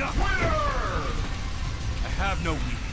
Enough! Winner! I have no weakness.